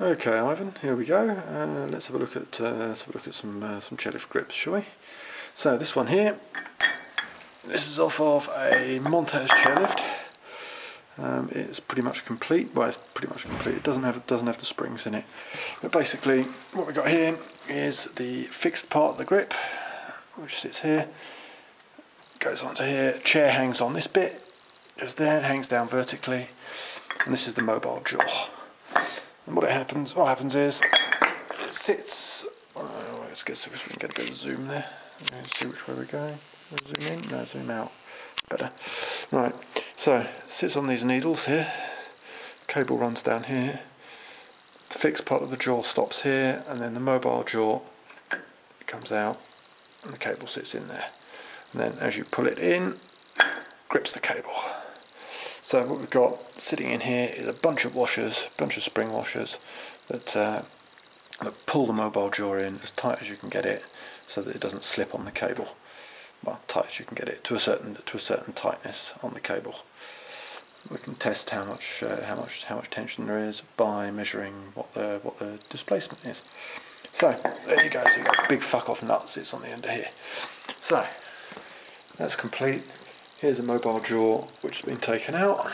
Okay, Ivan, here we go. Uh, let's have a look at uh, let's have a look at some uh, some grips, shall we? So this one here, this is off of a Montaz chairlift. Um, it's pretty much complete. Well, it's pretty much complete. It doesn't have doesn't have the springs in it. But basically, what we got here is the fixed part of the grip, which sits here, goes onto here. Chair hangs on this bit, goes there, hangs down vertically, and this is the mobile jaw. And what it happens, what happens is, it sits. Uh, let's get see if we can get a bit of zoom there. Let's see which way we're going. Zoom in, no, zoom out. Better. Right. So sits on these needles here. Cable runs down here. The fixed part of the jaw stops here, and then the mobile jaw comes out, and the cable sits in there. And then as you pull it in, grips the cable. So what we've got sitting in here is a bunch of washers, a bunch of spring washers that, uh, that pull the mobile jaw in as tight as you can get it so that it doesn't slip on the cable. Well, tight as you can get it to a certain to a certain tightness on the cable. We can test how much uh, how much how much tension there is by measuring what the what the displacement is. So there you go. So you've got big fuck off nut sits on the end of here. So that's complete. Here's a mobile jaw which has been taken out.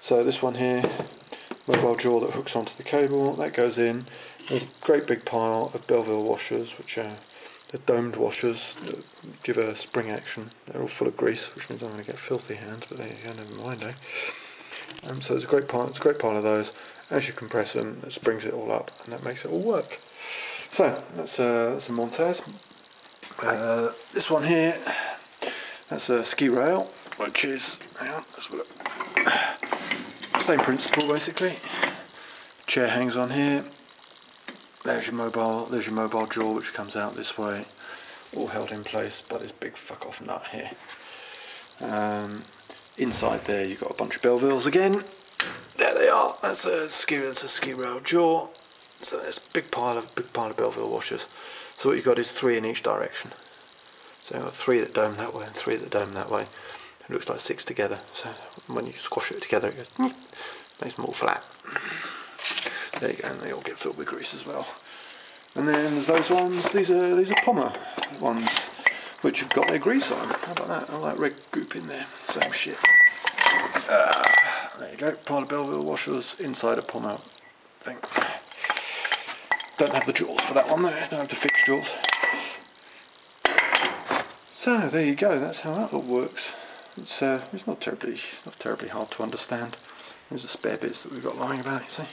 So this one here, mobile jaw that hooks onto the cable, that goes in. There's a great big pile of Belleville washers, which are the domed washers that give a spring action. They're all full of grease, which means I'm going to get filthy hands, but there you go, never mind, eh? Um, so there's a great pile, there's a great pile of those. As you compress them, it springs it all up, and that makes it all work. So that's a, that's a Montaz. Uh, this one here that's a Skirail, which is, hang on, let's. Same principle basically. Chair hangs on here. There's your mobile, there's your mobile jaw which comes out this way, all held in place by this big fuck off nut here. Um, inside there you've got a bunch of Bellevilles again. There they are. That's a ski. That's a Skirail jaw. So there's a big pile of big pile of Belleville washers. So what you've got is three in each direction. So I've got three that dome that way and three that dome that way. It looks like six together. So when you squash it together, it goes, makes them all flat. There you go, and they all get filled with grease as well. And then there's those ones. These are these are Poma ones, which have got their grease on. How about that? All that red goop in there. Same shit. Uh, there you go. Pile of Belleville washers inside a Poma thing. Don't have the jaws for that one though. Don't have the fixed jaws. So there you go. That's how that all works. It's uh, it's not terribly not terribly hard to understand. There's the spare bits that we've got lying about. You see,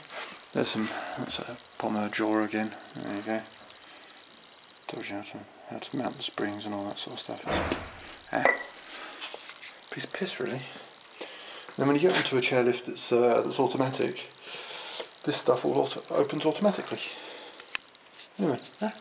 there's some that's a Poma jaw again. There you go. Tells you how to how to mount the springs and all that sort of stuff. Piece of piss really. Then when you get onto a chairlift that's uh, that's automatic, this stuff all auto opens automatically. Anyway, ah.